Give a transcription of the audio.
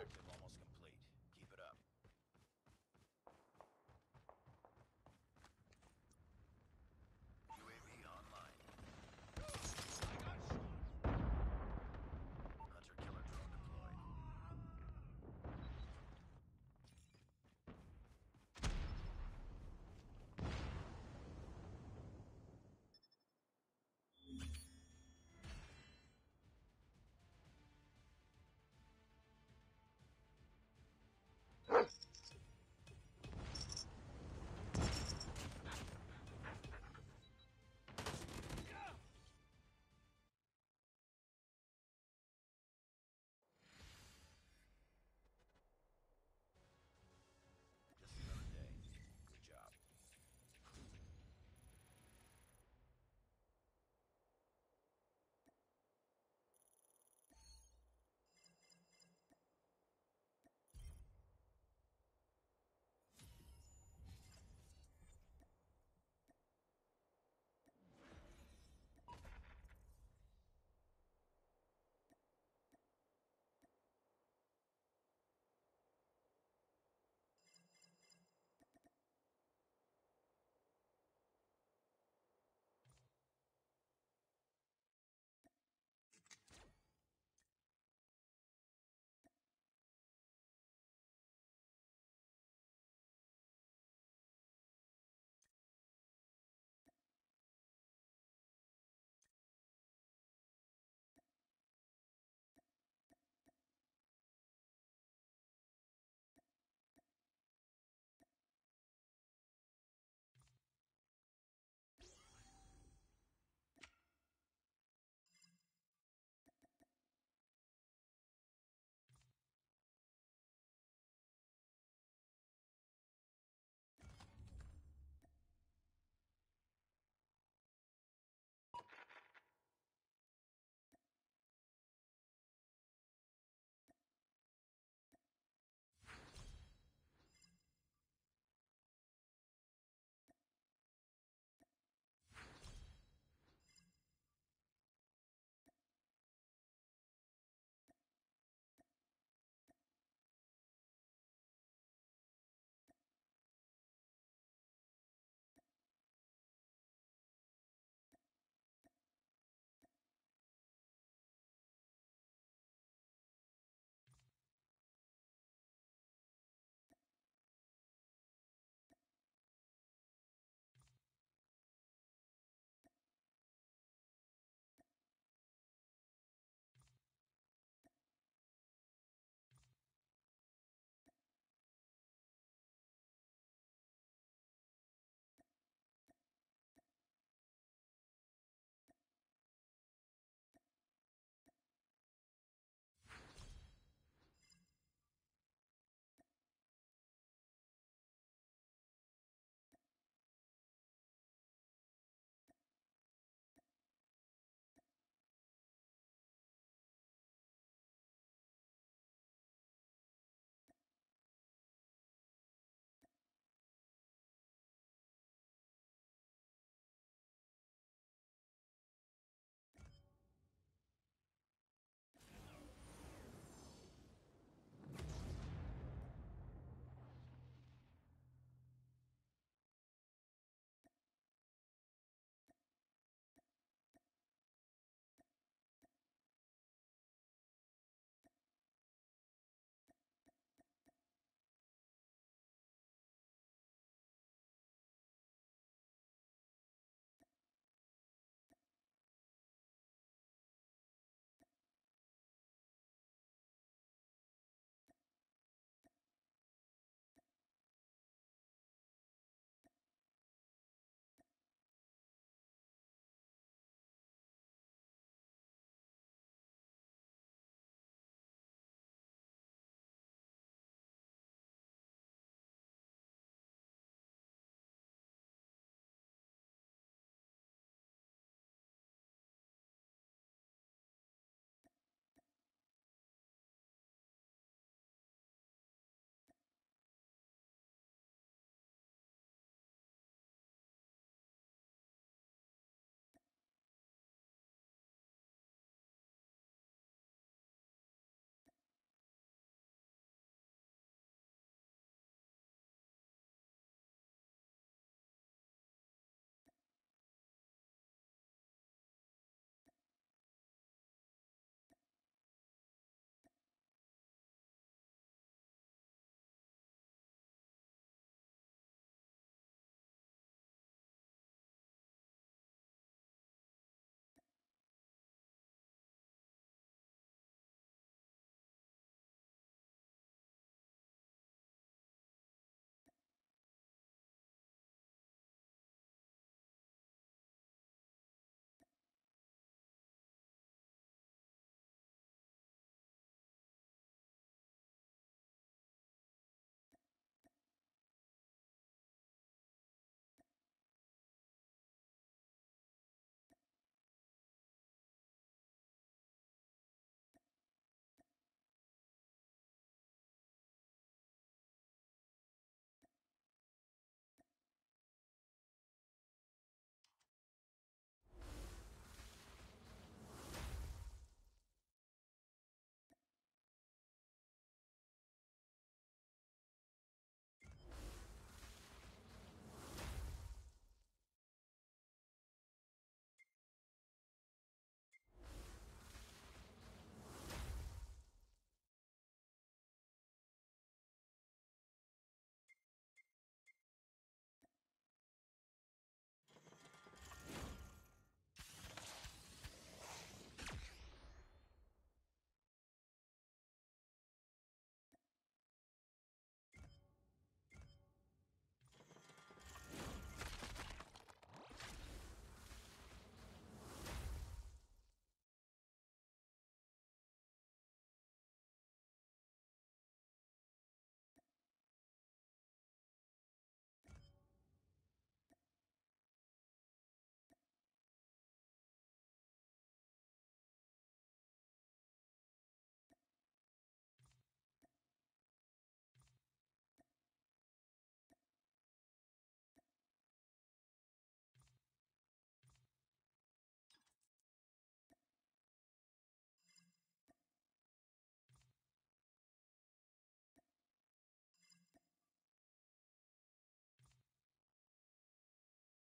objective almost complete.